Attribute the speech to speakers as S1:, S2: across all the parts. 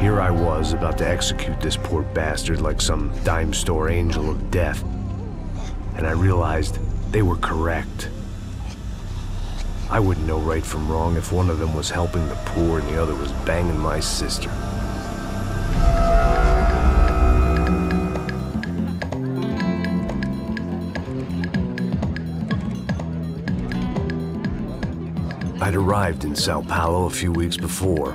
S1: Here I was, about to execute this poor bastard like some dime store angel of death. And I realized they were correct. I wouldn't know right from wrong if one of them was helping the poor and the other was banging my sister. I'd arrived in Sao Paulo a few weeks before.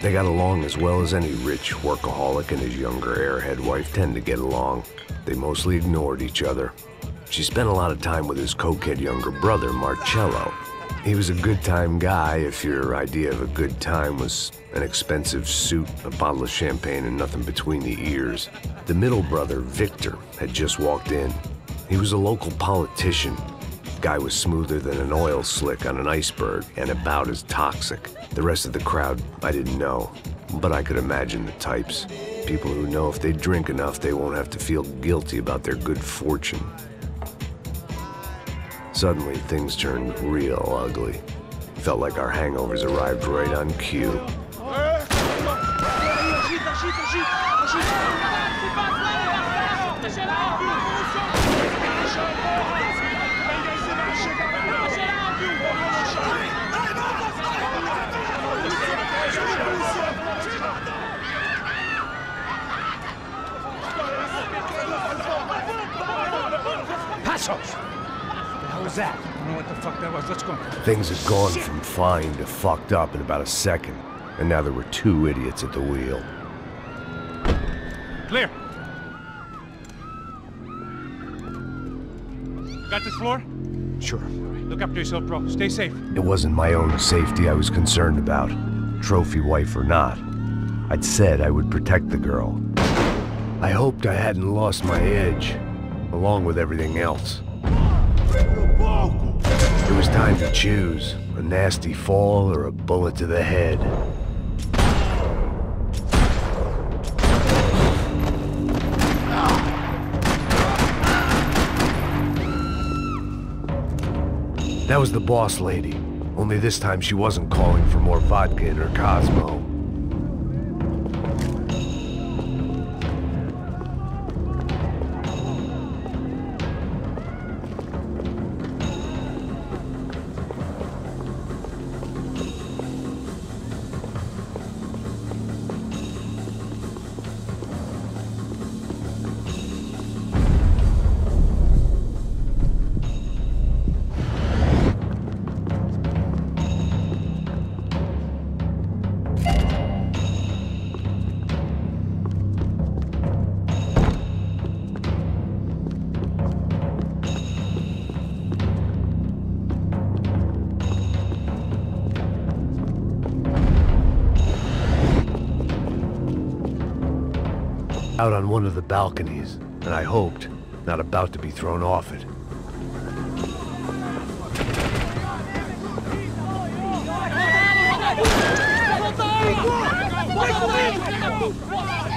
S1: They got along as well as any rich workaholic and his younger airhead wife tend to get along. They mostly ignored each other. She spent a lot of time with his cokehead younger brother, Marcelo. He was a good time guy if your idea of a good time was an expensive suit, a bottle of champagne, and nothing between the ears. The middle brother, Victor, had just walked in. He was a local politician. Guy was smoother than an oil slick on an iceberg and about as toxic. The rest of the crowd, I didn't know, but I could imagine the types. People who know if they drink enough, they won't have to feel guilty about their good fortune. Suddenly, things turned real ugly. Felt like our hangovers arrived right on cue.
S2: Passos! The hell was that? I don't know what the fuck that was. Let's go.
S1: Things had gone from fine to fucked up in about a second, and now there were two idiots at the wheel.
S2: Clear. Got this floor?
S1: Sure.
S2: Look after yourself, bro. Stay safe.
S1: It wasn't my own safety I was concerned about, trophy wife or not. I'd said I would protect the girl. I hoped I hadn't lost my edge, along with everything else. It was time to choose, a nasty fall or a bullet to the head. That was the boss lady. Only this time she wasn't calling for more vodka in her Cosmo. Out on one of the balconies, and I hoped, not about to be thrown off it.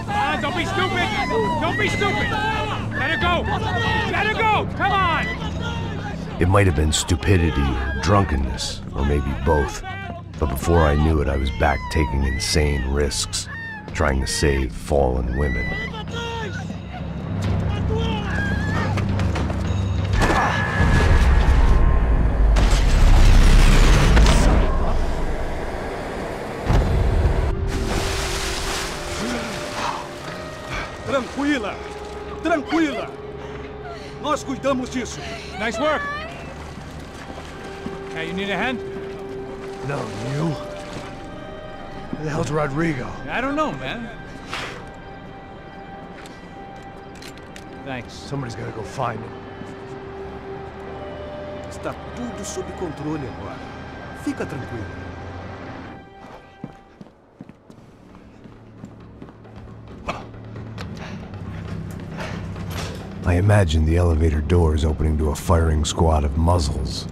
S2: Ah, don't be stupid! Don't be stupid! Let her go! Let her go! Come on!
S1: It might have been stupidity or drunkenness, or maybe both. But before I knew it, I was back taking insane risks, trying to save fallen women.
S3: Tranquila! Nós cuidamos disso.
S2: Nice work! Hey, you need a hand?
S1: No, you? Where the hell's Rodrigo?
S2: I don't know, man. Thanks.
S1: Somebody's gotta go find him.
S3: Está tudo sob controle agora. Fica tranquilo.
S1: I imagined the elevator doors opening to a firing squad of muzzles.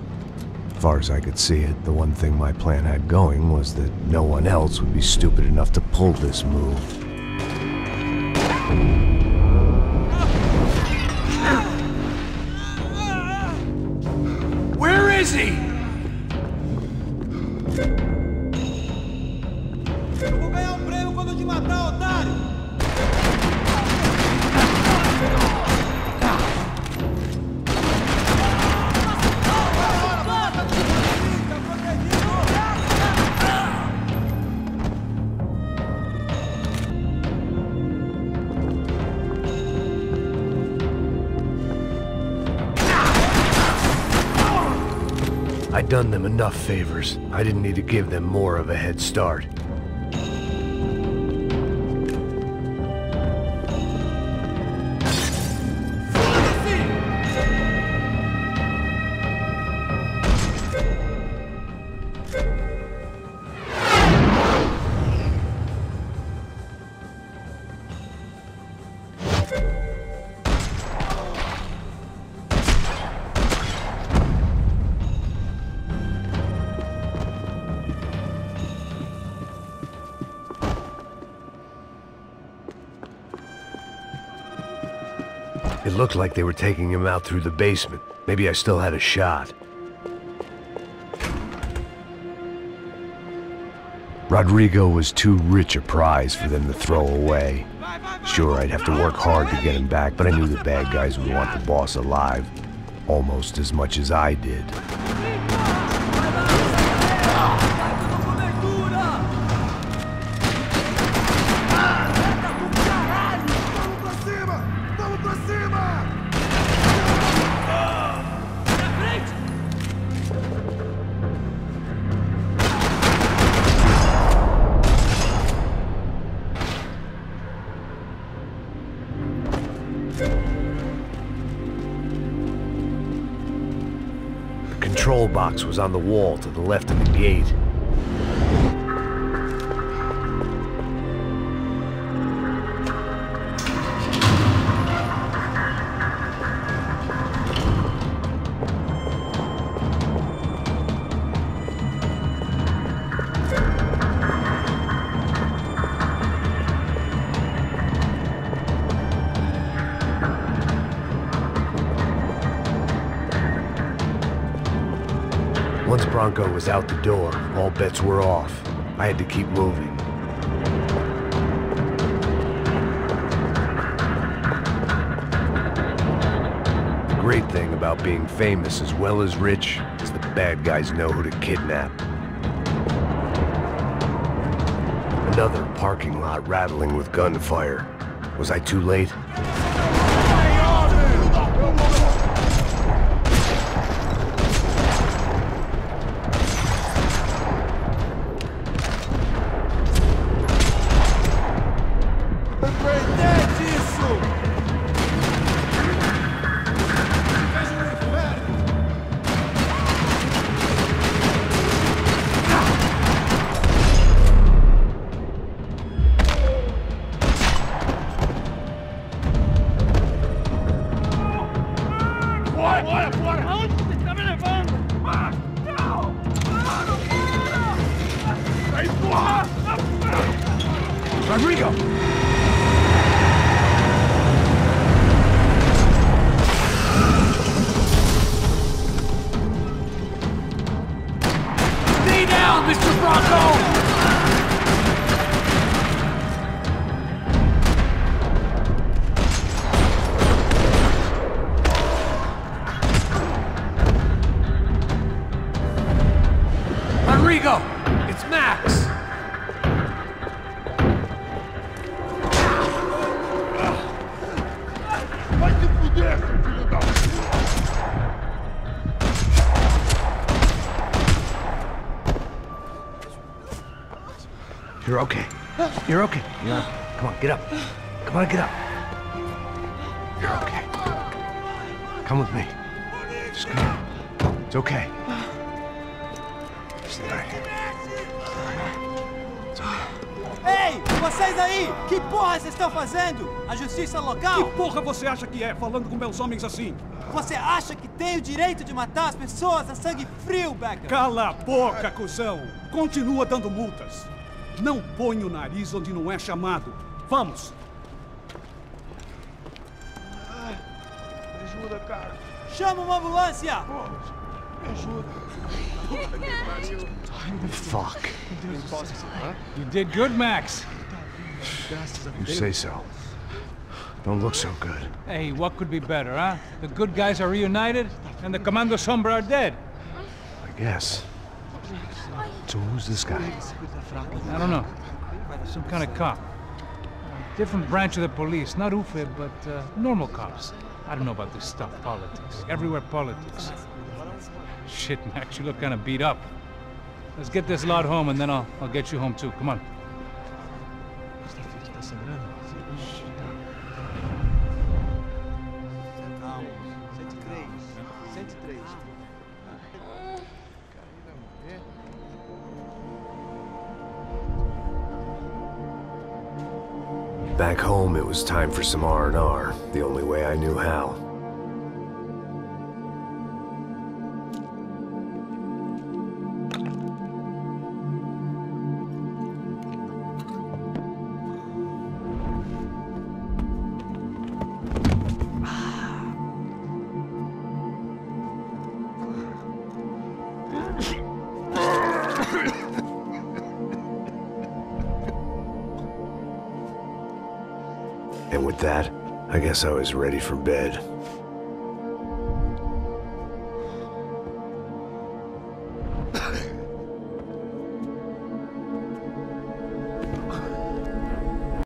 S1: Far as I could see it, the one thing my plan had going was that no one else would be stupid enough to pull this move. Done them enough favors. I didn't need to give them more of a head start. It looked like they were taking him out through the basement. Maybe I still had a shot. Rodrigo was too rich a prize for them to throw away. Sure, I'd have to work hard to get him back, but I knew the bad guys would want the boss alive. Almost as much as I did. Control box was on the wall to the left of the gate. Once Branco was out the door, all bets were off. I had to keep moving. The great thing about being famous as well as rich is the bad guys know who to kidnap. Another parking lot rattling with gunfire. Was I too late?
S4: Está não! Ah, não quero! Vai empurrar!
S1: Rodrigo! You're okay. You're okay. Yeah. Come on, get up. Come on, get up. You're okay. Come with me. Just come on. It's okay. Stay right here.
S3: Ei, vocês aí! Que porra vocês estão fazendo? A justiça local?
S5: Que porra você acha que é, falando com meus homens assim?
S3: Você acha que tem o direito de matar as pessoas a sangue frio, Becker?
S5: Cala a boca, cuzão! Continua dando multas. Não põe o nariz onde não é chamado. Vamos!
S6: Me ajuda, cara.
S3: Chama uma ambulância!
S6: Me ajuda.
S1: Fuck.
S2: You did good, Max.
S1: You say so. Don't look so good.
S2: Hey, what could be better, huh? The good guys are reunited, and the Comando Sombra are dead.
S1: I guess. So who's this guy?
S2: I don't know. Some kind of cop. Different branch of the police. Not UFE, but uh, normal cops. I don't know about this stuff, politics. Everywhere politics. Shit, Max, you look kind of beat up. Let's get this lot home, and then I'll, I'll get you home too. Come on.
S1: Back home, it was time for some R&R, the only way I knew how. With that, I guess I was ready for bed.